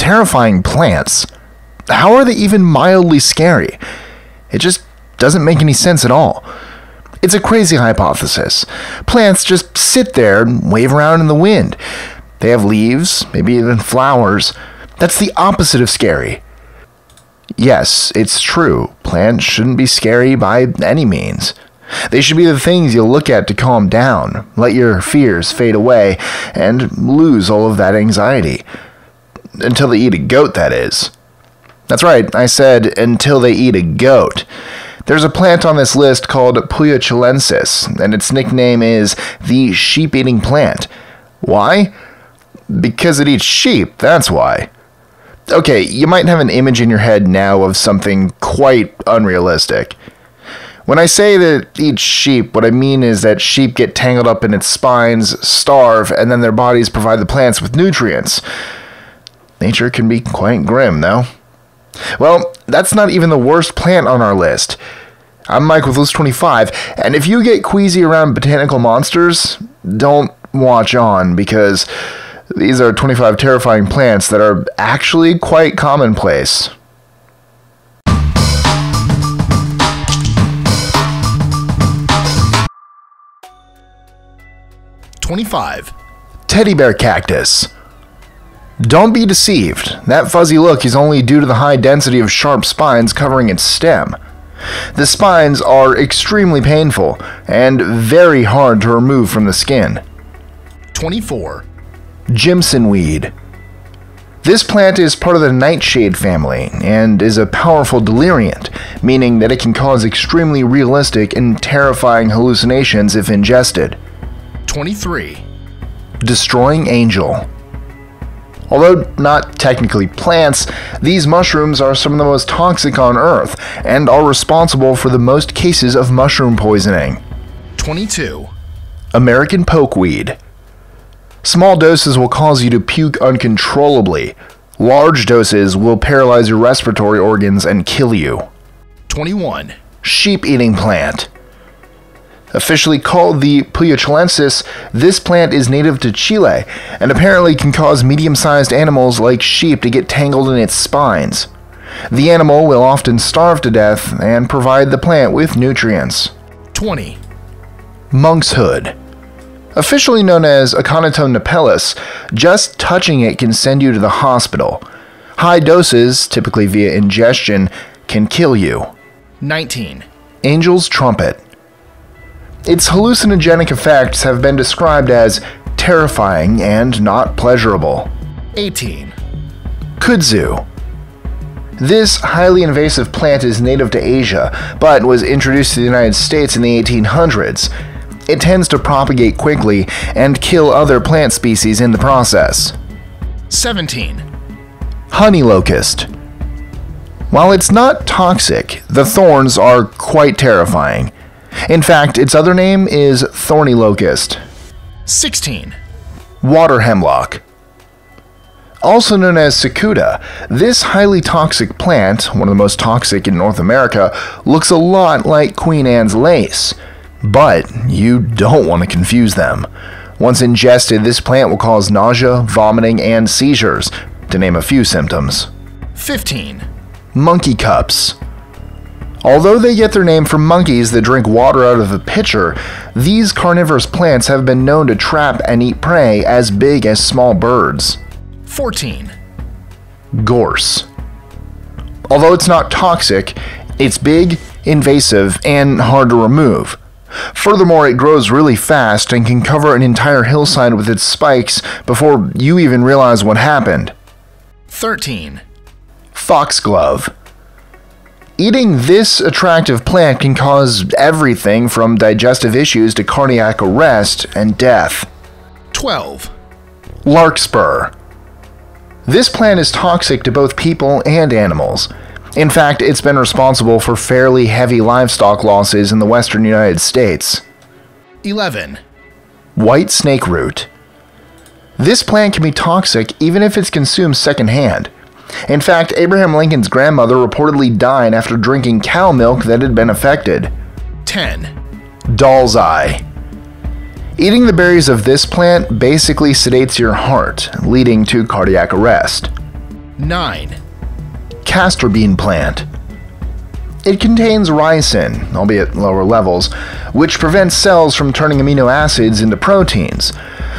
terrifying plants. How are they even mildly scary? It just doesn't make any sense at all. It's a crazy hypothesis. Plants just sit there and wave around in the wind. They have leaves, maybe even flowers. That's the opposite of scary. Yes, it's true. Plants shouldn't be scary by any means. They should be the things you'll look at to calm down, let your fears fade away, and lose all of that anxiety. Until they eat a goat, that is. That's right, I said until they eat a goat. There's a plant on this list called Puya chilensis, and its nickname is the sheep eating plant. Why? Because it eats sheep, that's why. Okay, you might have an image in your head now of something quite unrealistic. When I say that eats sheep, what I mean is that sheep get tangled up in its spines, starve, and then their bodies provide the plants with nutrients. Nature can be quite grim, though. Well, that's not even the worst plant on our list. I'm Mike with List 25, and if you get queasy around botanical monsters, don't watch on because these are 25 terrifying plants that are actually quite commonplace. Twenty-five. Teddy bear cactus. Don't be deceived. That fuzzy look is only due to the high density of sharp spines covering its stem. The spines are extremely painful and very hard to remove from the skin. 24. Jimson weed. This plant is part of the nightshade family and is a powerful deliriant, meaning that it can cause extremely realistic and terrifying hallucinations if ingested. 23. Destroying Angel. Although not technically plants, these mushrooms are some of the most toxic on Earth and are responsible for the most cases of mushroom poisoning. 22. American pokeweed. Small doses will cause you to puke uncontrollably. Large doses will paralyze your respiratory organs and kill you. 21. Sheep eating plant. Officially called the Puya chilensis, this plant is native to Chile and apparently can cause medium sized animals like sheep to get tangled in its spines. The animal will often starve to death and provide the plant with nutrients. 20. Monk's Hood. Officially known as Aconitum napellus, just touching it can send you to the hospital. High doses, typically via ingestion, can kill you. 19. Angel's Trumpet. Its hallucinogenic effects have been described as terrifying and not pleasurable. 18. Kudzu. This highly invasive plant is native to Asia, but was introduced to the United States in the 1800s. It tends to propagate quickly and kill other plant species in the process. 17. Honey locust. While it's not toxic, the thorns are quite terrifying. In fact, its other name is thorny locust. 16. Water hemlock. Also known as cicuta, this highly toxic plant, one of the most toxic in North America, looks a lot like Queen Anne's lace. But you don't want to confuse them. Once ingested, this plant will cause nausea, vomiting, and seizures, to name a few symptoms. 15. Monkey cups. Although they get their name from monkeys that drink water out of a pitcher, these carnivorous plants have been known to trap and eat prey as big as small birds. 14. Gorse. Although it's not toxic, it's big, invasive, and hard to remove. Furthermore, it grows really fast and can cover an entire hillside with its spikes before you even realize what happened. 13. Foxglove. Eating this attractive plant can cause everything from digestive issues to cardiac arrest and death. 12. Larkspur. This plant is toxic to both people and animals. In fact, it's been responsible for fairly heavy livestock losses in the western United States. 11. White snake root. This plant can be toxic even if it's consumed secondhand. In fact, Abraham Lincoln's grandmother reportedly died after drinking cow milk that had been affected. 10. Doll's eye. Eating the berries of this plant basically sedates your heart, leading to cardiac arrest. 9. Castor bean plant. It contains ricin, albeit lower levels, which prevents cells from turning amino acids into proteins.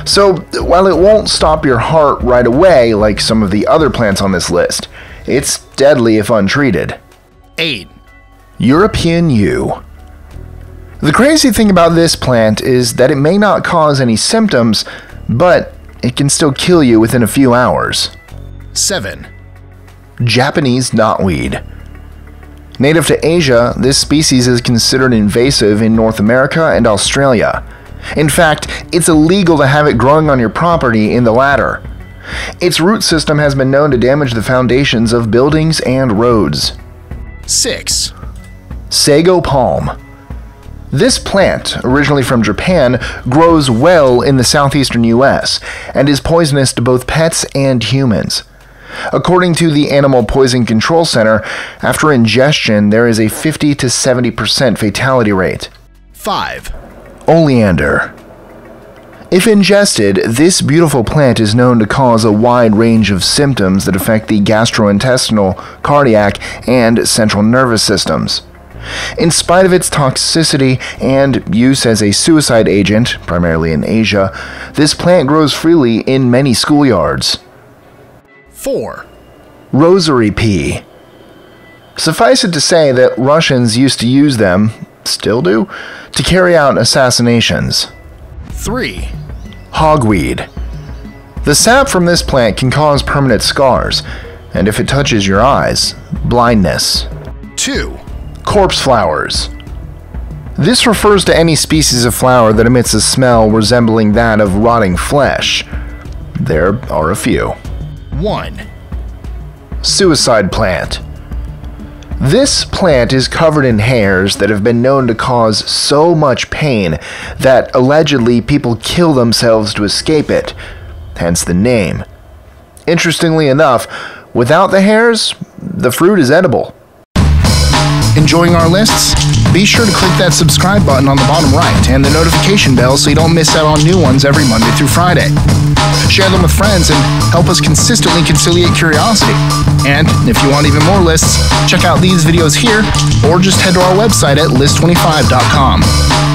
So, while it won't stop your heart right away like some of the other plants on this list, it's deadly if untreated. 8. European yew. The crazy thing about this plant is that it may not cause any symptoms, but it can still kill you within a few hours. 7. Japanese knotweed. Native to Asia, this species is considered invasive in North America and Australia. In fact, it's illegal to have it growing on your property in the latter. Its root system has been known to damage the foundations of buildings and roads. 6. Sago palm. This plant, originally from Japan, grows well in the southeastern US and is poisonous to both pets and humans. According to the Animal Poison Control Center, after ingestion, there is a 50 to 70% fatality rate. 5. Oleander. If ingested, this beautiful plant is known to cause a wide range of symptoms that affect the gastrointestinal, cardiac, and central nervous systems. In spite of its toxicity and use as a suicide agent, primarily in Asia, this plant grows freely in many schoolyards. 4. Rosary pea. Suffice it to say that Russians used to use them, still do, to carry out assassinations. 3. Hogweed. The sap from this plant can cause permanent scars, and if it touches your eyes, blindness. 2. Corpse flowers. This refers to any species of flower that emits a smell resembling that of rotting flesh. There are a few. 1. Suicide plant. This plant is covered in hairs that have been known to cause so much pain that allegedly people kill themselves to escape it, hence the name. Interestingly enough, without the hairs, the fruit is edible. Enjoying our lists? Be sure to click that subscribe button on the bottom right and the notification bell so you don't miss out on new ones every Monday through Friday. Share them with friends and help us consistently conciliate curiosity. And if you want even more lists, check out these videos here or just head to our website at list25.com.